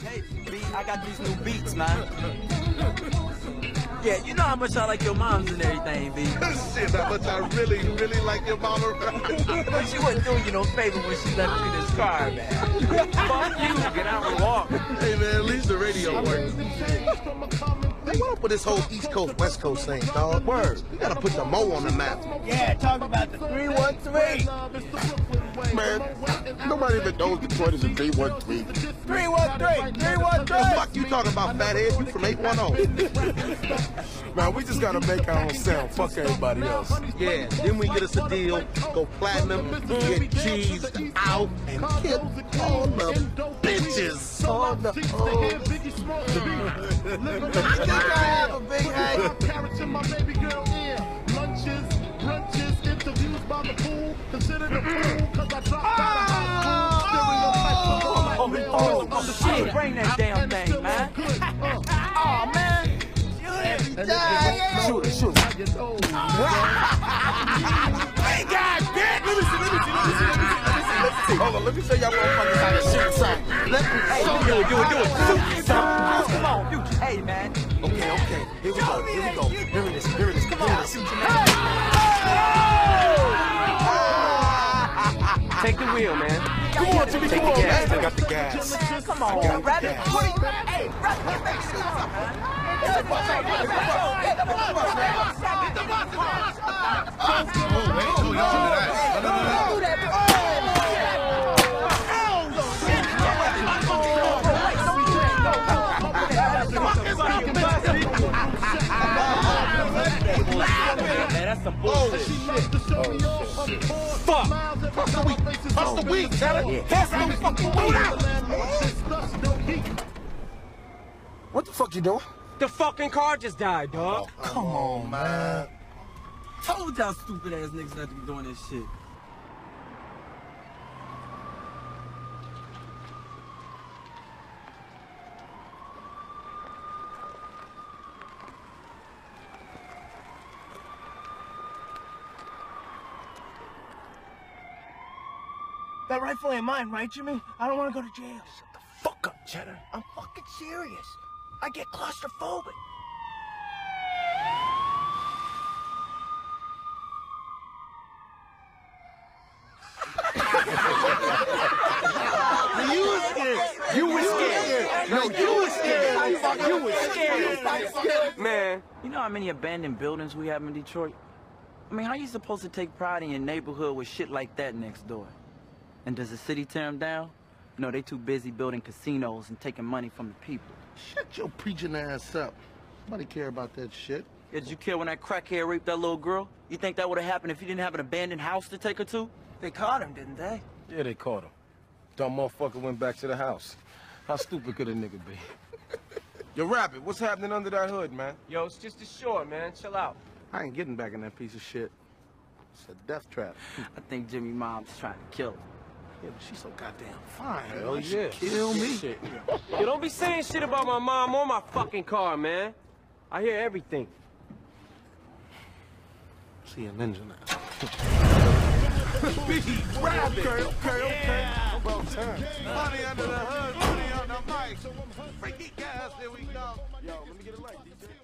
Hey, B, I got these new beats, man. Yeah, you know how much I like your moms and everything, B. Shit, how much I really, really like your mama. but she wasn't doing you no favor when she left me this car, man. Fuck you, get out and walk. Hey, man, at least the radio works. Hey, what up with this whole East Coast, West Coast thing, dog? Word. You gotta put the Mo on the map. Yeah, talk about the 313. Man, nobody even knows Detroit is a 313. 313, 313. What The fuck you talking about, fathead? You from 810. Man, we just gotta make our own sound. Fuck everybody else. Yeah, then we get us a deal, go platinum, get cheese out, and kill all the bitches. All the hoes. I think I have a big head. Carats in my baby girl ear. Lunches, brunches, interviews by the pool. Consider the fool, cause I dropped out of high school. Oh, oh, oh, shit, bring that damn thing, man. Oh, man. Shoot it, shoot it. Hey, God damn. Let me see, let me see, let me see, let me see, let me see, let me see. Hold on, let me show y'all motherfuckers how to shoot something. Let me Hey, show do you. it, do it, do it. Come on, you. Hey, man. Okay, okay. Here we go, here we go. Here it is, here it is, Come here on. it is. Take the wheel, man. Come on, Jimmy, come on, man. I got the gas. Come on, got Rabbit. the gas. What are you? Hey, Rabbit, get ready to come, man. Man, some bullshit. Oh, fuck! Hustle the week! Hustle the week! Hustle the fucking week! What the fuck you doing? The fucking car just died, dog. Oh, oh, Come on, man. Told y'all stupid ass niggas not to be doing this shit. That rifle ain't mine, right, Jimmy? I don't want to go to jail. Shut the fuck up, Cheddar. I'm fucking serious. I get claustrophobic. You was scared! You was scared! No, you was scared! You was scared! Man, You know how many abandoned buildings we have in Detroit? I mean, how are you supposed to take pride in your neighborhood with shit like that next door? And does the city tear them down? No, they too busy building casinos and taking money from the people. Shut your preaching ass up. Nobody care about that shit. Yeah, Did you care when that crackhead raped that little girl? You think that would have happened if you didn't have an abandoned house to take her to? They caught him, didn't they? Yeah, they caught him. Dumb motherfucker went back to the house. How stupid could a nigga be? Yo, Rabbit, what's happening under that hood, man? yo, it's just a short, man. Chill out. I ain't getting back in that piece of shit. It's a death trap. I think Jimmy Mom's trying to kill her. Yeah, but she's so goddamn fine. Hell man. She yeah. Kill me. Shit. Yo, don't be saying shit about my mom or my fucking car, man. I hear everything. See a ninja now. Rabbit! Okay, okay, okay. About time. Money under the hood, money on the mic. Freaky gas, here we go. Yo, let me get a light, DJ.